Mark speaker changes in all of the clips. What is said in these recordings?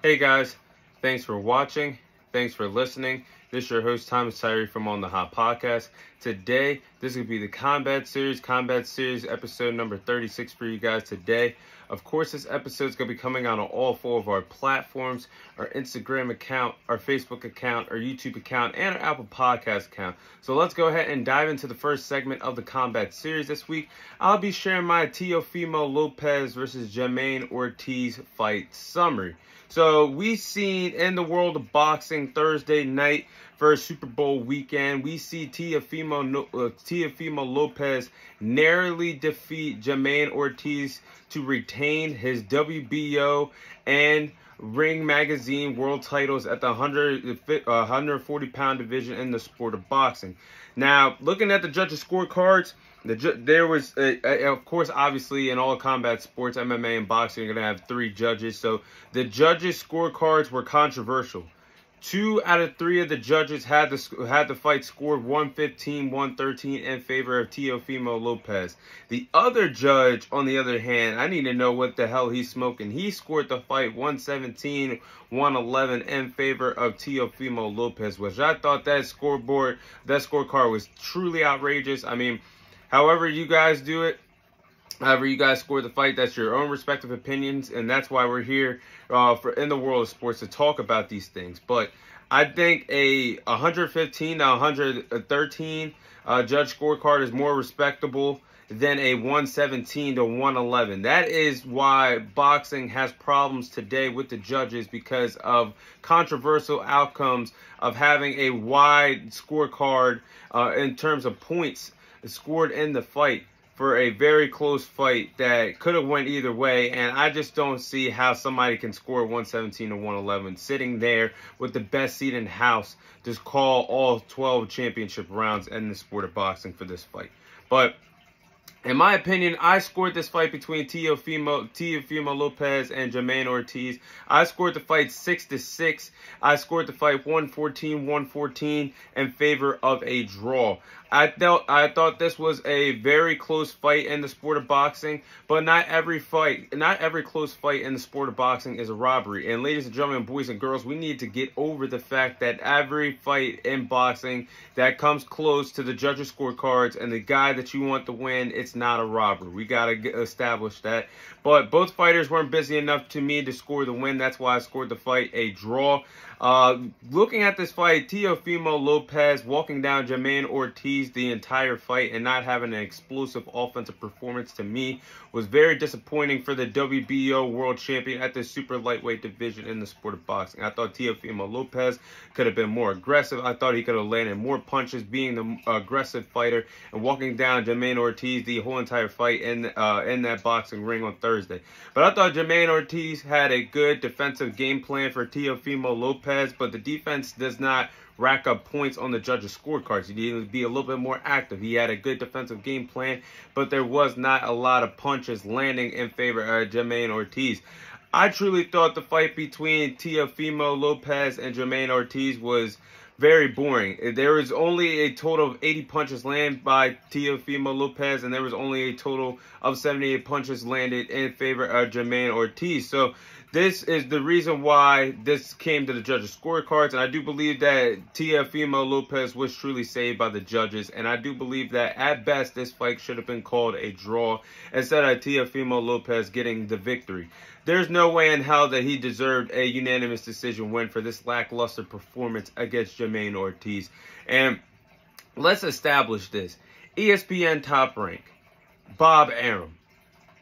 Speaker 1: Hey guys, thanks for watching. Thanks for listening. This is your host Thomas Tyree from On the Hop Podcast. Today, this is gonna be the Combat Series, Combat Series episode number 36 for you guys today. Of course, this episode is gonna be coming out on all four of our platforms: our Instagram account, our Facebook account, our YouTube account, and our Apple Podcast account. So let's go ahead and dive into the first segment of the Combat Series this week. I'll be sharing my Teofimo Lopez versus Jamaine Ortiz fight summary. So we seen in the world of boxing Thursday night for Super Bowl weekend, we see Teofimo, uh, Teofimo Lopez narrowly defeat Jamaine Ortiz to retain his WBO and Ring Magazine world titles at the 100, uh, 140 pound division in the sport of boxing. Now, looking at the judges' scorecards, the there was, a, a, of course, obviously in all combat sports, MMA and boxing, you're going to have three judges. So the judges' scorecards were controversial. Two out of three of the judges had the had the fight scored 115, 113 in favor of Teofimo Lopez. The other judge, on the other hand, I need to know what the hell he's smoking. He scored the fight 117, 111 in favor of Teofimo Lopez, which I thought that scoreboard, that scorecard was truly outrageous. I mean, however you guys do it, However, you guys score the fight. That's your own respective opinions, and that's why we're here uh, for in the world of sports to talk about these things. But I think a 115 to 113 uh, judge scorecard is more respectable than a 117 to 111. That is why boxing has problems today with the judges because of controversial outcomes of having a wide scorecard uh, in terms of points scored in the fight for a very close fight that could have went either way and I just don't see how somebody can score 117 to 111 sitting there with the best seat in house just call all 12 championship rounds in the sport of boxing for this fight. But in my opinion, I scored this fight between Teofimo, Teofimo Lopez and Jamaine Ortiz. I scored the fight 6 to 6. I scored the fight 114 114 in favor of a draw. I thought I thought this was a very close fight in the sport of boxing, but not every fight, not every close fight in the sport of boxing is a robbery. And ladies and gentlemen, boys and girls, we need to get over the fact that every fight in boxing that comes close to the judges' scorecards and the guy that you want to win, it's not a robbery. We got to establish that. But both fighters weren't busy enough to me to score the win. That's why I scored the fight a draw. Uh, looking at this fight, Teofimo Lopez walking down Jamaine Ortiz the entire fight and not having an explosive offensive performance to me was very disappointing for the WBO world champion at the super lightweight division in the sport of boxing. I thought Teofimo Lopez could have been more aggressive. I thought he could have landed more punches being the aggressive fighter and walking down Jamaine Ortiz the whole entire fight in, uh, in that boxing ring on Thursday. But I thought Jamaine Ortiz had a good defensive game plan for Teofimo Lopez But the defense does not rack up points on the judges' scorecards. He needed to be a little bit more active. He had a good defensive game plan, but there was not a lot of punches landing in favor of Jamaine Ortiz. I truly thought the fight between Teofimo Lopez and Jamaine Ortiz was very boring. There was only a total of 80 punches landed by Teofimo Lopez, and there was only a total of 78 punches landed in favor of Jamaine Ortiz. So this is the reason why this came to the judges' scorecards, and I do believe that Teofimo Lopez was truly saved by the judges, and I do believe that at best this fight should have been called a draw instead of Teofimo Lopez getting the victory. There's no way in hell that he deserved a unanimous decision win for this lackluster performance against Jamaine Ortiz. And let's establish this. ESPN Top Rank, Bob Arum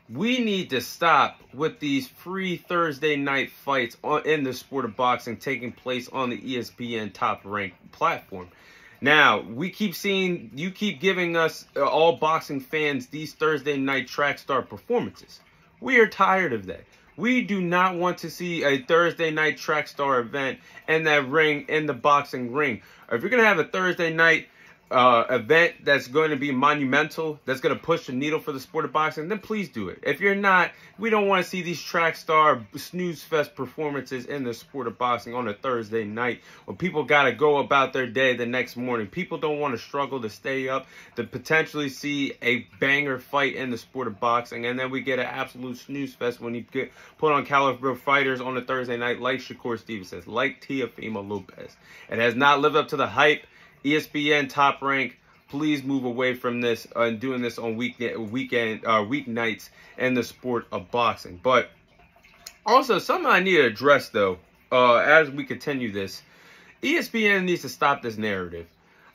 Speaker 1: we need to stop with these free Thursday night fights on, in the sport of boxing taking place on the ESPN top ranked platform. Now, we keep seeing, you keep giving us, uh, all boxing fans, these Thursday night track star performances. We are tired of that. We do not want to see a Thursday night track star event in that ring, in the boxing ring. Or if you're going to have a Thursday night uh, event that's going to be monumental, that's going to push the needle for the sport of boxing, then please do it. If you're not, we don't want to see these track star snooze fest performances in the sport of boxing on a Thursday night when people got to go about their day the next morning. People don't want to struggle to stay up to potentially see a banger fight in the sport of boxing, and then we get an absolute snooze fest when you get put on caliber fighters on a Thursday night like Shakur Stevenson, like Teofimo Lopez. It has not lived up to the hype ESPN Top Rank, please move away from this uh, and doing this on week weekend uh, weeknights and the sport of boxing. But also something I need to address though, uh, as we continue this, ESPN needs to stop this narrative.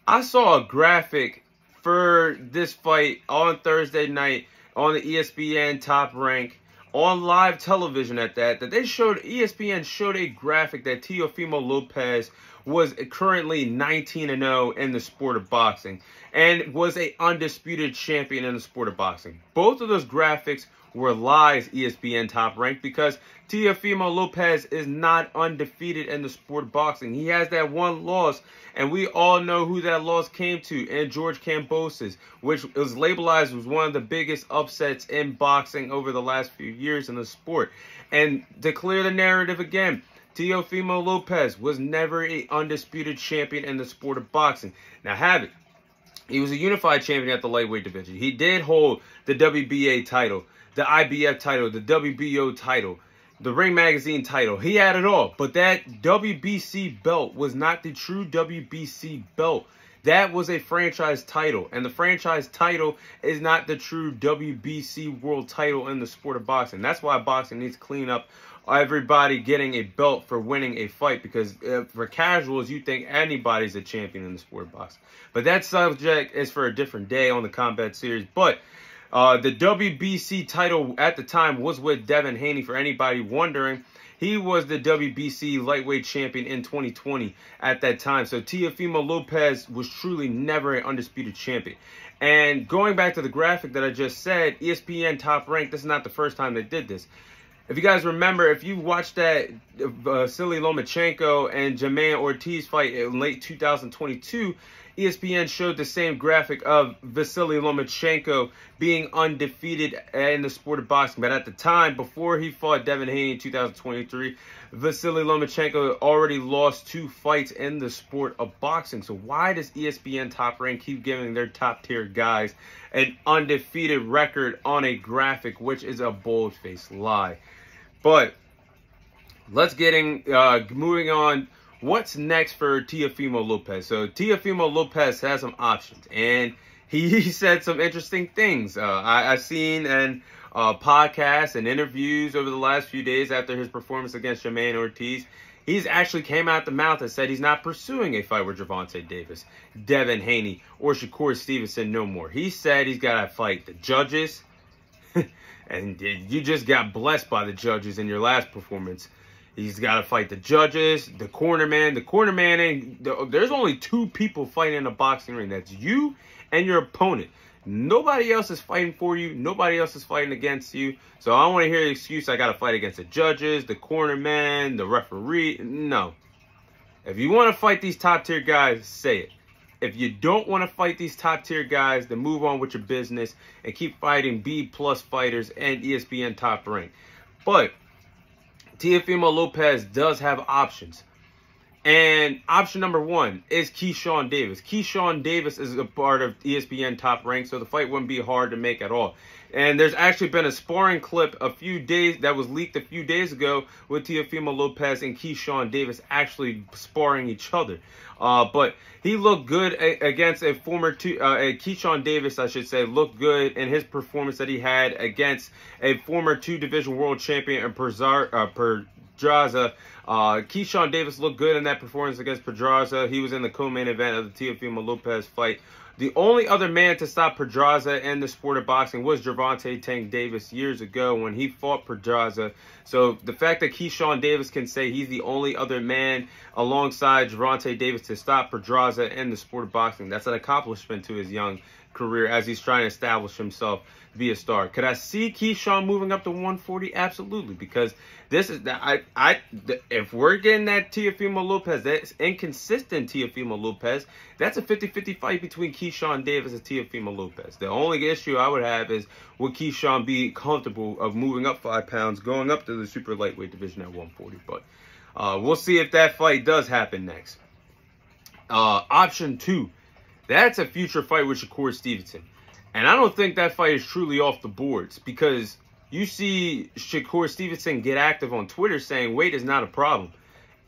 Speaker 1: I saw a graphic for this fight on Thursday night on the ESPN Top Rank on live television at that that they showed ESPN showed a graphic that Teofimo Lopez was currently 19 and 0 in the sport of boxing and was a undisputed champion in the sport of boxing. Both of those graphics were lies ESPN top ranked because Teofimo Lopez is not undefeated in the sport of boxing. He has that one loss, and we all know who that loss came to and George Kambosos, which was labeled as one of the biggest upsets in boxing over the last few years in the sport. And to clear the narrative again, Teofimo Lopez was never a undisputed champion in the sport of boxing. Now have it. He was a unified champion at the lightweight division. He did hold the WBA title, the IBF title, the WBO title, the Ring Magazine title. He had it all. But that WBC belt was not the true WBC belt. That was a franchise title. And the franchise title is not the true WBC world title in the sport of boxing. That's why boxing needs to clean up everybody getting a belt for winning a fight because uh, for casuals you think anybody's a champion in the sport boxing but that subject is for a different day on the combat series but uh, the WBC title at the time was with Devin Haney for anybody wondering he was the WBC lightweight champion in 2020 at that time. So Teofimo Lopez was truly never an undisputed champion. And going back to the graphic that I just said, ESPN top rank, this is not the first time they did this. If you guys remember, if you watched that uh, Lomachenko and Jamaine Ortiz fight in late 2022, ESPN showed the same graphic of Vasily Lomachenko being undefeated in the sport of boxing. But at the time, before he fought Devin Haney in 2023, Vasily Lomachenko already lost two fights in the sport of boxing. So why does ESPN Top Rank keep giving their top tier guys an undefeated record on a graphic, which is a bold-faced lie? But let's getting uh, moving on. What's next for Teofimo Lopez? So Teofimo Lopez has some options, and he, said some interesting things. Uh, I, have seen and uh, podcasts and interviews over the last few days after his performance against Jamaine Ortiz. He's actually came out the mouth and said he's not pursuing a fight with Gervonta Davis, Devin Haney, or Shakur Stevenson no more. He said he's got to fight the judges, and you just got blessed by the judges in your last performance. He's got to fight the judges, the corner man. The corner man, there's only two people fighting in a boxing ring. That's you and your opponent. Nobody else is fighting for you. Nobody else is fighting against you. So I don't want to hear the excuse I got to fight against the judges, the corner man, the referee. No. If you want to fight these top tier guys, say it. If you don't want to fight these top tier guys, then move on with your business and keep fighting B plus fighters and ESPN top rank. But Teofimo Lopez does have options. And option number one is Keyshawn Davis. Keyshawn Davis is a part of ESPN top rank, so the fight wouldn't be hard to make at all. And there's actually been a sparring clip a few days that was leaked a few days ago with Teofimo Lopez and Keyshawn Davis actually sparring each other. Uh, but he looked good against a former two, uh, a Keyshawn Davis, I should say, looked good in his performance that he had against a former two division world champion and Perzar, uh, Pedraza. Uh, Keyshawn Davis looked good in that performance against Pedraza. He was in the co-main event of the Teofimo Lopez fight. The only other man to stop Pedraza in the sport of boxing was Gervonta Tank Davis years ago when he fought Pedraza. So the fact that Keyshawn Davis can say he's the only other man alongside Gervonta Davis to stop Pedraza in the sport of boxing, that's an accomplishment to his young career as he's trying to establish himself be a star. Could I see Keyshawn moving up to 140? Absolutely, because this is that I I if we're getting that Teofimo Lopez, that's inconsistent Teofimo Lopez, that's a 50-50 fight between Keyshawn Davis and Teofimo Lopez. The only issue I would have is would Keyshawn be comfortable of moving up five pounds, going up to the super lightweight division at 140? But uh, we'll see if that fight does happen next. Uh, option two, that's a future fight with Shakur Stevenson. And I don't think that fight is truly off the boards because you see Shakur Stevenson get active on Twitter saying weight is not a problem.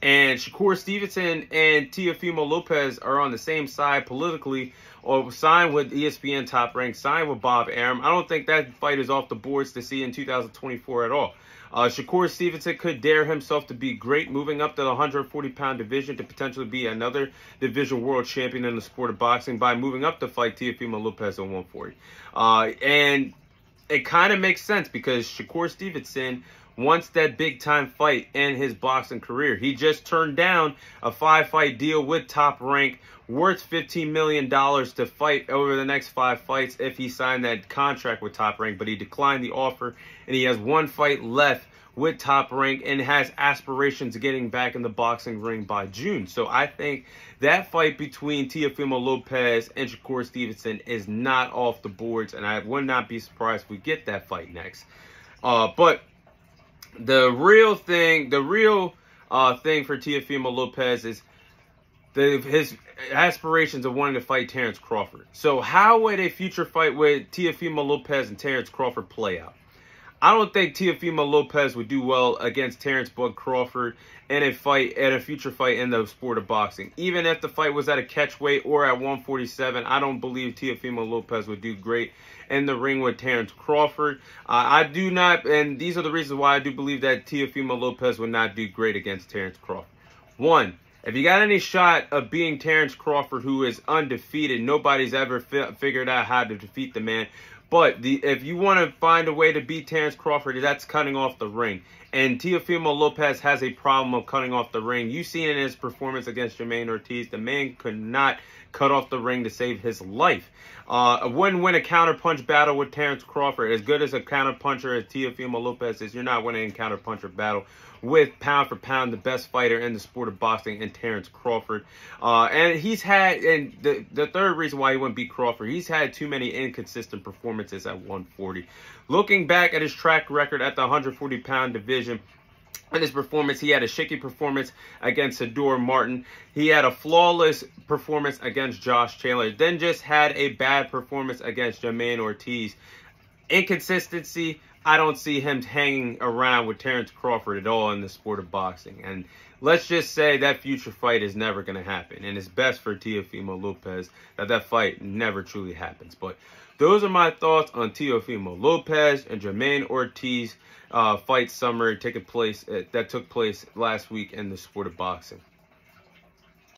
Speaker 1: And Shakur Stevenson and Teofimo Lopez are on the same side politically, or signed with ESPN Top Rank, signed with Bob Arum. I don't think that fight is off the boards to see in 2024 at all. Uh, Shakur Stevenson could dare himself to be great, moving up to the 140 pound division to potentially be another division world champion in the sport of boxing by moving up to fight Teofimo Lopez at 140. Uh, and it kind of makes sense because Shakur Stevenson wants that big time fight in his boxing career. He just turned down a five fight deal with Top Rank worth $15 million to fight over the next five fights if he signed that contract with Top Rank, but he declined the offer and he has one fight left with Top Rank and has aspirations of getting back in the boxing ring by June. So I think that fight between Teofimo Lopez and Shakur Stevenson is not off the boards, and I would not be surprised if we get that fight next. Uh, but the real thing, the real uh, thing for Teofimo Lopez is the, his aspirations of wanting to fight Terence Crawford. So how would a future fight with Teofimo Lopez and Terence Crawford play out? I don't think Teofimo Lopez would do well against Terence Bud Crawford in a fight, at a future fight in the sport of boxing. Even if the fight was at a catch weight or at 147, I don't believe Teofimo Lopez would do great in the ring with Terence Crawford. Uh, I do not, and these are the reasons why I do believe that Teofimo Lopez would not do great against Terence Crawford. One, if you got any shot of being Terence Crawford, who is undefeated, nobody's ever fi- figured out how to defeat the man. But the, if you want to find a way to beat Terence Crawford, that's cutting off the ring. And Teofimo Lopez has a problem of cutting off the ring. You've seen in his performance against Jamaine Ortiz, the man could not cut off the ring to save his life. Uh, wouldn't win a counterpunch battle with Terence Crawford. As good as a counterpuncher as Teofimo Lopez is, you're not winning a counterpuncher battle with pound for pound the best fighter in the sport of boxing and Terence Crawford. Uh, and he's had, and the, the third reason why he wouldn't beat Crawford, he's had too many inconsistent performances at 140. Looking back at his track record at the 140 pound division, in his performance, he had a shaky performance against Sandor Martin. He had a flawless performance against Josh Chandler. Then just had a bad performance against Jamaine Ortiz. Inconsistency, I don't see him hanging around with Terence Crawford at all in the sport of boxing. And let's just say that future fight is never going to happen. And it's best for Teofimo Lopez that that fight never truly happens. But those are my thoughts on Teofimo Lopez and Jamaine Ortiz uh, fight summary taking place uh, that took place last week in the sport of boxing.